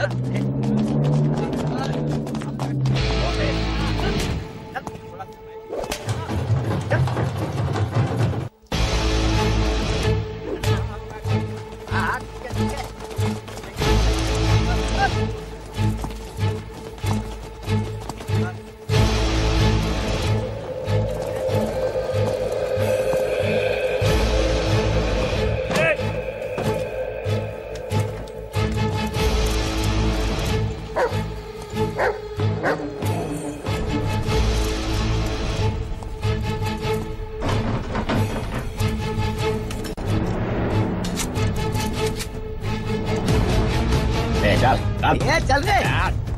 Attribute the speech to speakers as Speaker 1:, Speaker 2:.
Speaker 1: えっ? चल। चल।
Speaker 2: ये चल। रहे